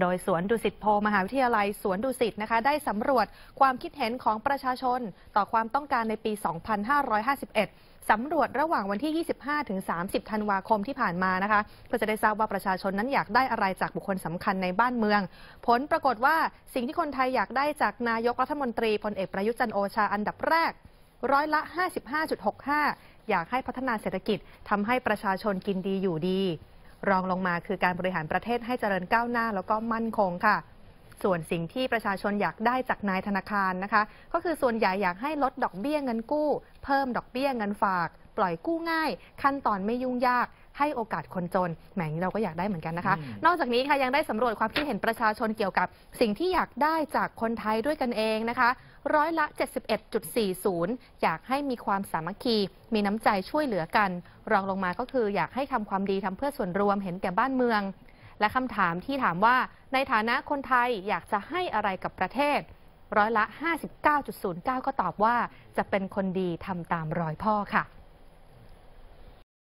โดยสวนดุสิตโพมหาวิทยาลัยสวนดุสิตนะคะ ได้สำรวจความคิดเห็นของประชาชน ต่อความต้องการในปี 2551สำรวจระหว่างวันที่ 25 ถึง 30 ธันวาคมที่ผ่านมานะคะ เพื่อจะได้ทราบว่าประชาชนนั้นอยากได้อะไรจากบุคคลสำคัญในบ้านเมือง ผลปรากฏว่าสิ่งที่คนไทยอยากได้จากนายกรัฐมนตรีพลเอกประยุทธ์จันโอชาอันดับแรก ร้อยละ 55.65 อยากให้พัฒนาเศรษฐกิจทำให้ประชาชนกินดีอยู่ดี รองลงมาคือการบริหารประเทศให้เจริญก้าวหน้าแล้วก็มั่นคงค่ะ ส่วนสิ่งที่ประชาชนอยากได้จากนายธนาคารนะคะ ก็คือส่วนใหญ่อยากให้ลดดอกเบี้ยเงินกู้ เพิ่มดอกเบี้ยเงินฝาก ปล่อยกู้ง่าย ขั้นตอนไม่ยุ่งยากให้โอกาสคนจนแหมนี้เราก็อยากได้เหมือนกันนะคะอืมนอกจากนี้ค่ะยังได้สำรวจความคิดเห็นประชาชนเกี่ยวกับ สิ่งที่อยากได้จากคนไทยด้วยกันเองนะคะ ร้อยละ 71.40 อยากให้มีความสามัคคี มีน้ำใจช่วยเหลือกัน รองลงมาก็คืออยากให้ทำความดีทำเพื่อส่วนรวมเห็นแก่บ้านเมือง และคำถามที่ถามว่าในฐานะคนไทยอยากจะให้อะไรกับประเทศ ร้อยละ 59.09 ก็ตอบว่าจะเป็นคนดีทำตามรอยพ่อค่ะ